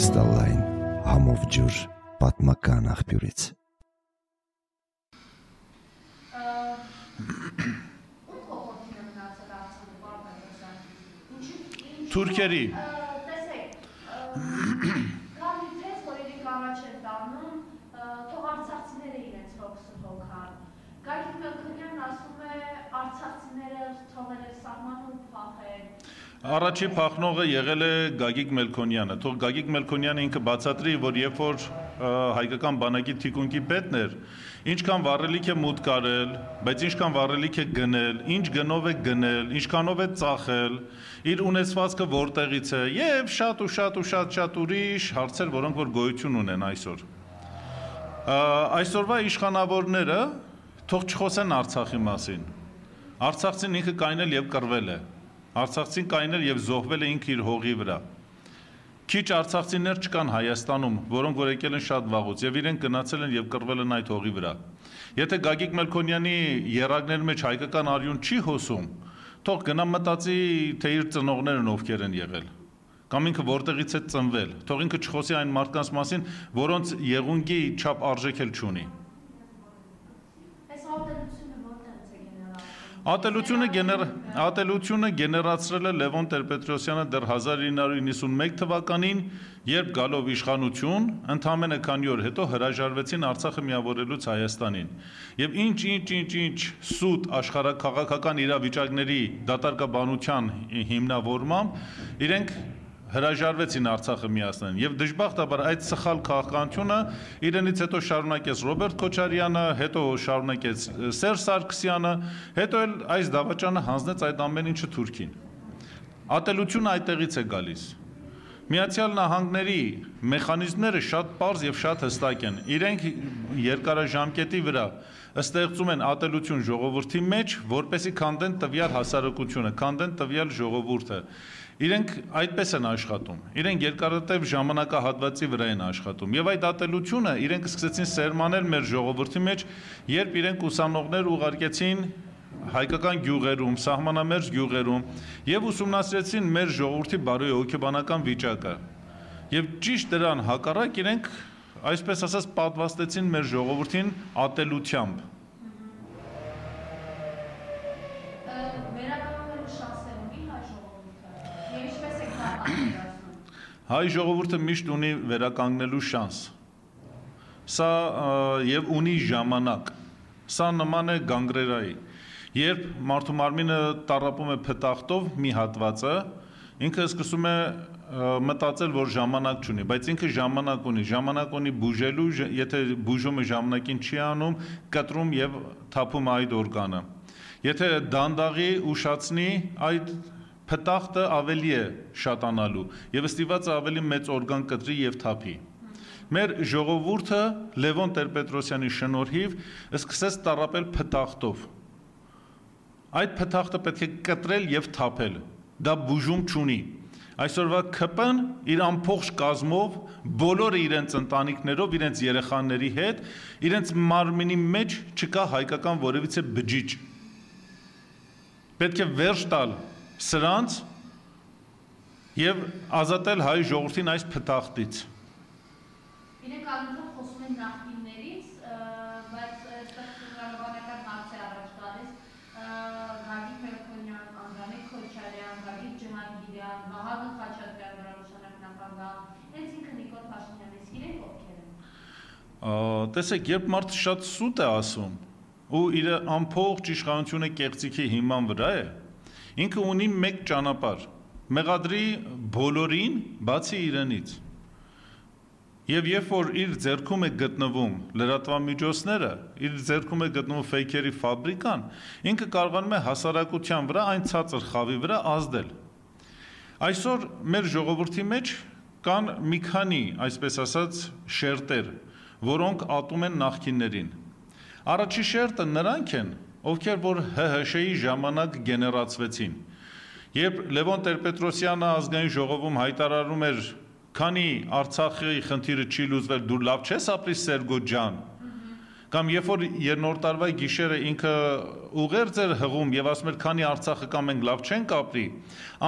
Կրիստալային համով ջուր պատմական աղբյուրից Թուրքերի են Գագիկ Մելքոնյանն ասում է արցախցիները թողել է սահմանը ու փախել։ Առաջի փախնողը եղել է Գագիկ Մելքոնյանը։ Թող Գագիկ Մելքոնյանը ինքը բացատրի, որ երբ որ հայկական բանակի թիկունքի պետն էր, ինչքան վառելիք է մուտք արել, բայց ինչքան վառելիք է գնել, ինչ գնով է գնել, ինչքանով է ծախել, իր ունեցվածքը որտեղից է եւ շատ ու շատ ու շատ շատ ուրիշ հարցեր, որոնք որ գոյություն ունեն այսօր։ Այսօրվա իշխանավորները թող չխոսեն Արցախի մասին։ Արցախցին ինքը կայնել եւ կռվել է։ Արցախցին կայնել եւ զոհվել է ինքը իր հողի վրա։ Քիչ արցախցիներ չկան Հայաստանում, որոնք որ եկել են շատ վաղուց եւ իրենք գնացել են եւ կռվել են այդ հողի վրա։ Եթե Գագիկ Մելքոնյանի երագների մեջ հայկական արյուն չի հոսում, թող գնա մտածի, թե իր ծնողներն ովքեր են եղել կամ ինքը որտեղից է ծնվել։ Թող ինքը չխոսի այն մարդկանց մասին, որոնց եղունգի չափ արժեք էլ չունի։ Ատելությունը գեներ ատելությունը գեներացրել է Լևոն Տեր-Պետրոսյանը դեռ 1991 թվականին, երբ գալով իշխանություն, ընդամենը քանի օր հետո հրաժարվեցին Արցախը միավորելուց Հայաստանին։ Եվ ինչ ինչ ինչ ինչ սուտ աշխարհակաղակական իրավիճակների դատարկաբանության հիմնավորմամբ իրենք հրաժարվեցին Արցախը միացնեն եւ դժբախտաբար այդ սխալ քաղաքականությունը իրենից հետո շարունակեց Ռոբերտ Քոչարյանը, հետո շարունակեց Սերժ Սարգսյանը, հետո էլ այս դավաճանը հանձնեց այդ ամեն ինչը Թուրքին։ Ատելությունը այդտեղից է գալիս։ Միացյալ Նահանգների մեխանիզմները շատ པարզ եւ շատ հստակ են։ Իրենք երկարաժամկետի վրա ստեղծում են ատելություն ժողովրդի մեջ, որպեսի քանդեն տվյալ հասարակությունը, քանդեն տվյալ ժողովուրդը։ Իրենք այդպես են աշխատում։ Իրենք երկարատև ժամանակահատվածի վրա են աշխատում։ Եվ այդ ատելությունը իրենք սկսեցին սերմանել մեր ժողովրդի մեջ, երբ իրենք ուսանողներ ուղարկեցին հայկական գյուղերում, սահմանամերձ գյուղերում եւ ուսումնասիրեցին մեր ժողովրդի բարոյ հոգեբանական վիճակը։ Եվ ճիշտ դրան հակառակ իրենք այսպես ասած պատվաստեցին մեր ժողովրդին ատելությամբ Հայ ժողովուրդը միշտ ունի վերականգնելու շանս։ Սա եւ ունի ժամանակ։ Սա նման է գանգրերայի։ Երբ մարդու մարմինը տարապում է փտախտով մի հատվածը, ինքը սկսում է մտածել, որ ժամանակ չունի, բայց ինքը ժամանակ ունի, ժամանակ ունի բուժելու, եթե բուժումը ժամանակին չի անում, կտրում եւ թափում այդ օրգանը։ Եթե դանդաղի ուշացնի այդ փտախտը ավելի է շատանալու եւ ստիվածը ավելի մեծ օրգան կտրի եւ թափի։ Մեր ժողովուրդը Լևոն Տեր-Պետրոսյանի շնորհիվ սկսեց տարապել փտախտով։ Այդ փտախտը պետք է կտրել եւ թափել։ Դա բուժում չունի։ Այսօրվա ԿՊ-ն իր ամփոխ կազմով բոլորը իրենց ընտանիքներով, իրենց երեխաների հետ, իրենց մարմինի մեջ չկա հայկական որևիցե բջիջ։ Պետք է վերջ տալ սրանց եւ ազատել հայ ժողովրդին այս փտախտից։ Իրենք անունով խոսում են նախկիններից, բայց այստեղ հնարավորական հարց է առաջ գալիս Գագիկ Մելքոնյան, Անդրանիկ Քոչարյան, Գագիկ Ջհանգիրյան, Վահագն Խաչատրյան, Վրարուսանակ նախագահ, հենց ինքը Նիկոլ Փաշինյանն իսկ իրենք ովքեր են։ Տեսեք, երբ մարդը շատ սուտ է ասում ու իր ամփոխ իշխանությունը կեղծիքի հիման վրա է, Ինքը ունի մեկ ճանապարհ՝ մեղադրի բոլորին, բացի իրենից։ Եվ երբ որ իր ձեռքում է գտնվում լրատվամիջոցները, իր ձեռքում է գտնվում ֆեյքերի ֆաբրիկան, ինքը կարողանում է հասարակության վրա այն ցածր խավի վրա ազդել։ Այսօր մեր ժողովրդի մեջ կան մի քանի, այսպես ասած, շերտեր, որոնք ատում են նախկիններին։ Առաջի շերտը նրանք են, ովքեր որ ՀՀՇ-ի ժամանակ գեներացվեցին։ Երբ Լևոն Տեր-Պետրոսյանը ազգային ժողովում հայտարարում էր, քանի Արցախի խնդիրը չի լուծվել, դու լավ չես ապրի Սերգո ջան, կամ երբ որ երնորդ տարվա գիշերը ինքը ուղերձ էր հղում եւ ասում էր քանի Արցախը կամ մենք լավ չենք ապրի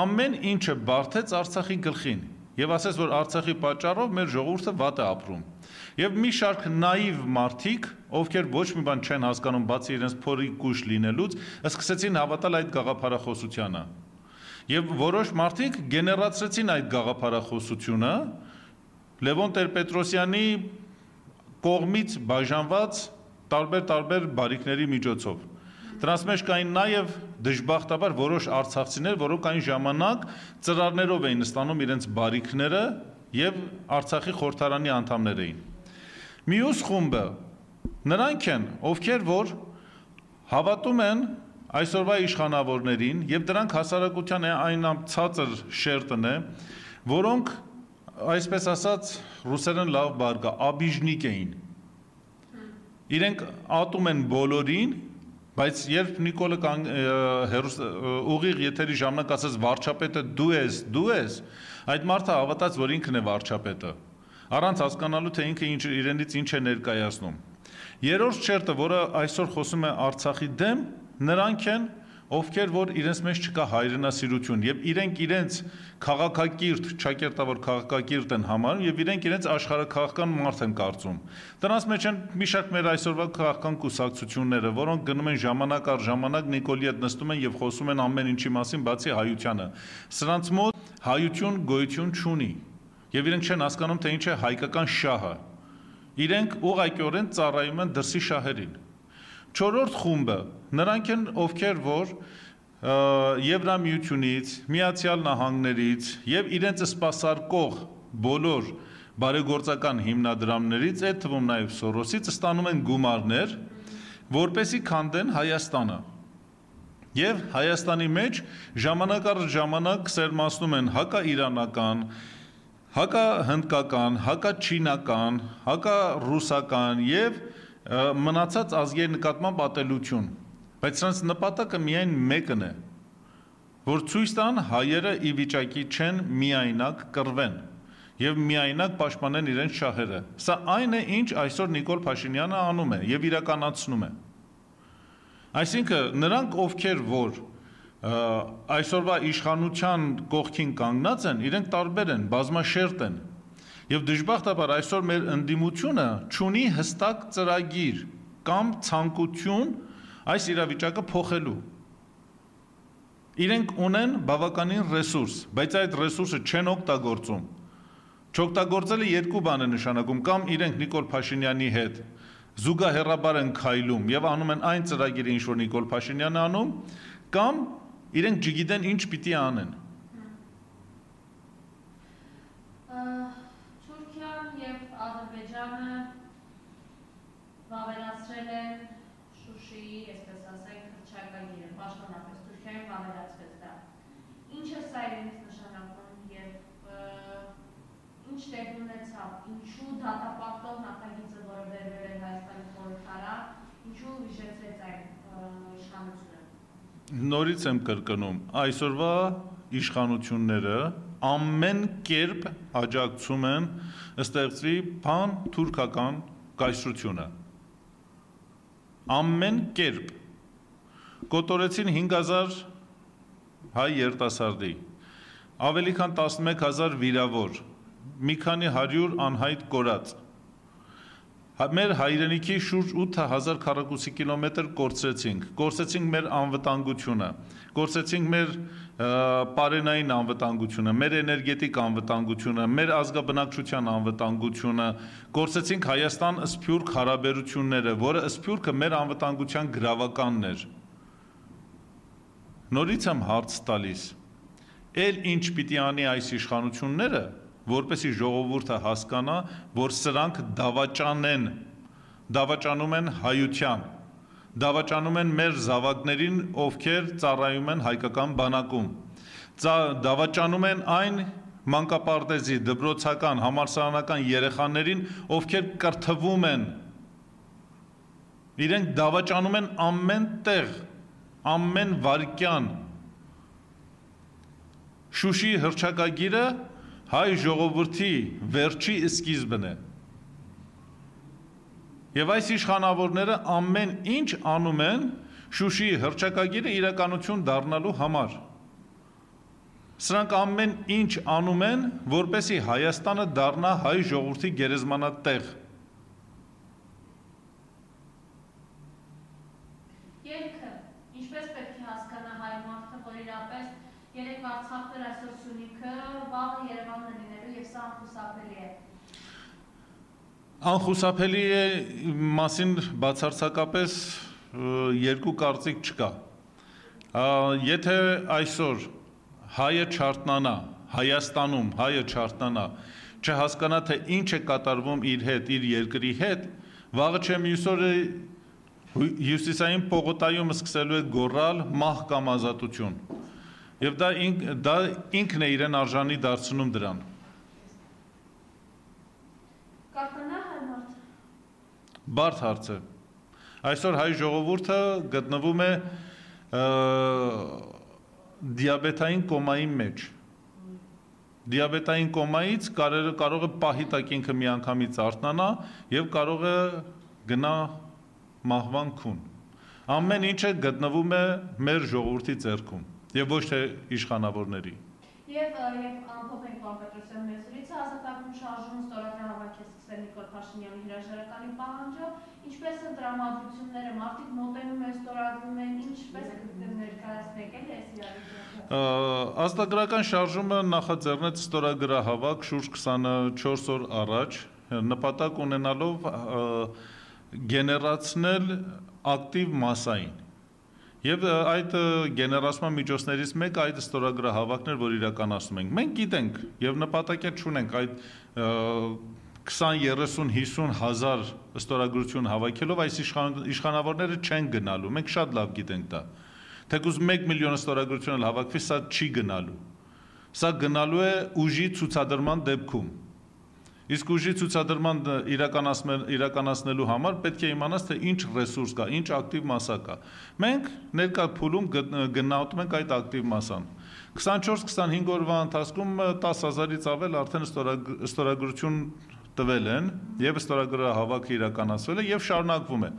ամեն ինչը բարթեց Արցախի գլխին եւ ասես որ Արցախի պատճառով մեր ժողովուրդը վատ է ապրում։ Եվ մի շարք նաիվ մարդիկ, ովքեր ոչ մի բան չեն հասկանում բացի իրենց փորի գուշ լինելուց, սկսեցին հավատալ այդ գաղափարախոսությանը։ Եվ որոշ մարդիկ գեներացրեցին այդ գաղափարախոսությունը Լևոն Տեր-Պետրոսյանի կողմից բաժանված տարբեր-տարբեր բարիկների միջոցով։ Դրանց մեջ կային նաև դժբախտաբար որոշ արցախցիներ, որոնք այն ժամանակ ծրարներով էին ստանում իրենց բարիկները եւ Արցախի խորհրդարանի անդամներ էին։ Մյուս խումբը նրանք են, ովքեր որ հավատում են այսօրվա իշխանավորներին եւ դրանք հասարակության այն ցածր շերտն է, որոնք այսպես ասած ռուսերեն լավ բարգա աբիժնիկ էին։ Իրենք ատում են բոլորին Բայց երբ Նիկոլը կան ուղիղ եթերի ժամանակ ասաց վարչապետը դու ես, դու ես, այդ մարդը հավատաց, որ ինքն է վարչապետը։ Առանց հասկանալու թե ինքը ինչ իրենից ինչ է ներկայացնում։ Երրորդ շերտը, որը այսօր խոսում է Արցախի դեմ, նրանք են, ովքեր որ իրենց մեջ չկա հայրենասիրություն եւ իրենք իրենց քաղաքակիրթ, ճակերտավոր քաղաքակիրթ են համարում եւ իրենք իրենց աշխարհակաղական մարդ են կարծում։ Դրանց մեջ են մի շարք մեր այսօրվա քաղաքական կուսակցությունները, որոնք գնում են ժամանակ առ ժամանակ Նիկոլի հետ նստում են եւ խոսում են ամեն ինչի մասին, բացի հայությանը։ Սրանց մոտ հայություն գոյություն չունի եւ իրենք չեն հասկանում թե ինչ է հայկական շահը։ Իրենք ուղղակիորեն ծառայում են դրսի շահերին։ Չորրորդ խումբը. Նրանք են ովքեր որ Եվրամիությունից, Միացյալ Նահանգներից եւ իրենց սպասարկող բոլոր բարեգործական հիմնադրամներից, այդ թվում նաեւ Սորոսից ստանում են գումարներ, որպեսի քանդեն Հայաստանը։ Եվ Հայաստանի մեջ ժամանակ առ ժամանակ սերմացնում են հակա-իրանական, հակա-հնդկական, հակա-չինական, հակա-ռուսական եւ մնացած ազգերի նկատմամբ ատելություն, բայց սրանց նպատակը միայն մեկն է, որ ցույց տան հայերը ի վիճակի չեն միայնակ կռվեն եւ միայնակ պաշտպանեն իրենց շահերը։ Սա այն է, ինչ այսօր Նիկոլ Փաշինյանը անում է եւ իրականացնում է։ Այսինքն նրանք ովքեր որ այսօրվա իշխանության կողքին կանգնած են, իրենք տարբեր են, բազմաշերտ են, Եվ դժբախտաբար այսօր մեր ընդդիմությունը ճունի հստակ ծրագիր կամ ցանկություն այս իրավիճակը փոխելու։ Իրենք ունեն բավականին ռեսուրս, բայց այդ ռեսուրսը չեն օգտագործում։ Չօգտագործելը երկու բան է նշանակում, կամ իրենք Նիկոլ Փաշինյանի հետ զուգահեռաբար են քայլում եւ անում են այն ծրագիրը, ինչ որ Նիկոլ Փաշինյանը անում, կամ իրենք չգիտեն ինչ պիտի անեն։ Ադրբեջանը վավերացրել են Շուշիի, այսպես ասենք, հրճակագիրը, պաշտոնապես Թուրքիայում վավերացվեց դա։ Ինչ է սա իրենից նշանակում եւ ինչ տեղ ունեցավ, ինչու դատապարտող նախագիծը, որը վերվել է Հայաստանի խորհրդարան, ինչու վիժեցրեց այն իշխանությունը։ Նորից եմ կրկնում, այսօրվա իշխանությունները ամեն կերպ աջակցում են ստեղծվի փան թուրքական կայսրությունը ամեն կերպ կոտորեցին 5000 հայ երիտասարդի ավելի քան 11000 վիրավոր մի քանի 100 անհայտ կորած մեր հայրենիքի շուրջ 8000 քառակուսի կիլոմետր կորցրեցինք։ Կորցրեցինք մեր անվտանգությունը, կորցրեցինք մեր պարենային անվտանգությունը, մեր էներգետիկ անվտանգությունը, մեր ազգաբնակչության անվտանգությունը, կորցրեցինք Հայաստան-Սփյուռք հարաբերությունները, որը Սփյուռքը մեր անվտանգության գրավականն էր։ Նորից եմ հարց տալիս։ Էլ ինչ պիտի անի այս իշխանությունները, որպեսի ժողովուրդը հասկանա, որ սրանք դավաճան են, դավաճանում են հայության, դավաճանում են մեր զավակներին, ովքեր ծառայում են հայկական բանակում, դավաճանում են այն մանկապարտեզի, դպրոցական, համալսարանական երեխաներին, ովքեր կրթվում են, իրենք դավաճանում են ամեն տեղ, ամեն վարկյան, Շուշի հրճակագիրը հայ ժողովրդի վերջի սկիզբն է։ Եվ այս իշխանավորները ամեն ինչ անում են Շուշի հրճակագիրը իրականություն դառնալու համար։ Սրանք ամեն ինչ անում են, որպեսի Հայաստանը դառնա հայ ժողովրդի գերեզմանատեղ։ Երկը, ինչպես պետք է հասկանա հայ մարդը, որ իրապես երեք Արցախներ այսօր Սյունիքը, վաղը Երևանն է լինելու եւ սա անխուսափելի է։ Անխուսափելի է մասին բացարձակապես երկու կարծիք չկա։ Եթե այսօր հայը չարտնանա, Հայաստանում հայը չարտնանա, չհասկանա թե ինչ է կատարվում իր հետ, իր երկրի հետ, վաղը չէ մյուս օրը հյուսիսային պողոտայում սկսելու է գոռալ մահ կամ ազատություն։ Եվ դա ինք, դա ինքն է իրեն արժանի դարձնում դրան։ Կարտնա հայ մարդը։ Բարդ հարց է։ Այսօր հայ ժողովուրդը գտնվում է դիաբետային կոմայի մեջ։ Դիաբետային կոմայից կարող կարող է պահի տակ ինքը միանգամից արթնանա եւ կարող է գնա մահվան քուն։ Ամեն ինչը գտնվում է մեր ժողովրդի ձեռքում եւ ոչ թե իշխանավորների։ Եվ եւ ամփոփենք պարոն Պետրոսյան մեր զրույցը ազատագրում շարժումը ստորագրահավաք է սկսել Նիկոլ Փաշինյանի հրաժարականի պահանջով, ինչպես են տրամադրությունները, մարդիկ մոտենում են, ստորագրում են, ինչպես ներկայացնեք էլի այս իրավիճակը։ Ազատագրական շարժումը նախաձեռնեց ստորագրահավաք շուրջ 24 օր առաջ, նպատակ ունենալով գեներացնել ակտիվ massային Եվ այդ գեներացման միջոցներից մեկը այդ ստորագրահավաքներ, որ իրականացնում ենք։ Մենք գիտենք եւ նպատակը չունենք այդ 20, 30, 50 հազար ստորագրություն հավաքելով այս իշխանավորները չեն գնալու։ Մենք շատ լավ գիտենք դա։ Թեկուզ 1 միլիոն ստորագրություն հավաքվի, սա չի գնալու։ Սա գնալու է ուժի ցուցադրման դեպքում Իսկ ուժի ցուցադրման իրականացնել իրականացնելու համար պետք է իմանաս թե ինչ ռեսուրս կա, ինչ ակտիվ մասա կա։ Մենք ներկա փուլում գնահատում ենք այդ ակտիվ մասան։ 24-25 օրվա ընթացքում 10000-ից ավել արդեն ստորագրություն տվել են եւ ստորագրահավաքը իրականացվել է եւ շարունակվում է։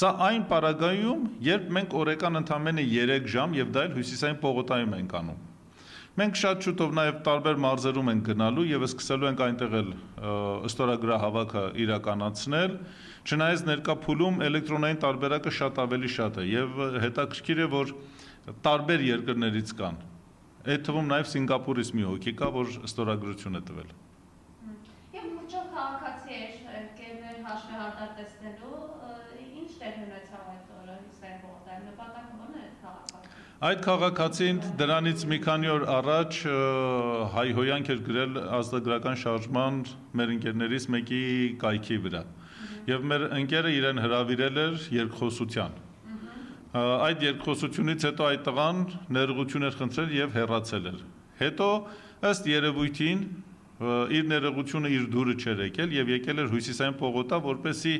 Սա այն պարագայում, երբ մենք օրական ընդամենը 3 ժամ եւ դա էլ հյուսիսային պողոտայում ենք անում Մենք շատ շուտով նաև տարբեր մարզերում ենք գնալու եւ սկսելու ենք այնտեղ էլ ստորագրահավաքը իրականացնել։ Չնայած ներկա փուլում էլեկտրոնային տարբերակը շատ ավելի շատ է եւ հետաքրքիր է որ տարբեր երկրներից կան։ Այդ թվում նաև Սինգապուրից մի հոգի կա, որ ստորագրություն է տվել։ Եվ մուճով քաղաքացի էր, կերներ հաշվի հատար տեսնելու, ինչ տեղ ունեցավ այդ օրը Իսրայել բողոքային նպատակը ո՞րն է քաղաքացի։ Այդ քաղաքացին դրանից մի քանի օր առաջ հայհոյանք էր գրել ազգագրական շարժման մեր ընկերներից մեկի կայքի վրա։ Եվ մեր ընկերը իրեն հրավիրել էր երկխոսության։ Այդ երկխոսությունից հետո այդ տղան ներողություն էր խնդրել եւ հեռացել էր։ Հետո ըստ երևույթին իր ներողությունը իր դուրը չեր եկել եւ եկել էր հույսիսային պողոտա, որպեսի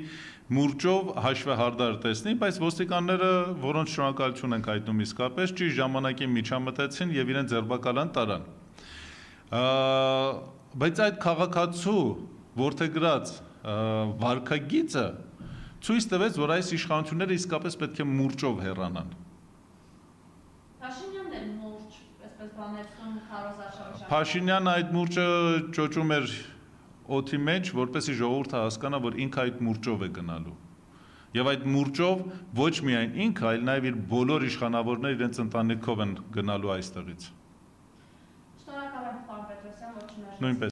մուրճով հաշվեհարդար տեսնի, բայց ոստիկանները, որոնց շնորհակալություն ենք հայտնում իսկապես, ճիշտ ժամանակին միջամտեցին եւ իրեն ձերբակալան տարան։ Բայց այդ քաղաքացու որթեգրած վարկագիծը ցույց տվեց, որ այս իշխանությունները իսկապես պետք է մուրճով հեռանան։ Փաշինյանը այդ մուրճը ճոճում էր օթի մեջ, որպեսի ժողովուրդը հասկանա, որ ինքը այդ մուրճով է գնալու։ Եվ այդ մուրճով ոչ միայն ինքը, այլ նաև իր բոլոր իշխանավորները իրենց ընտանիքով են գնալու այստեղից։ Շնորհակալ եմ, պարոն Պետրոսյան, որ չներժեցիք։ Նույնպես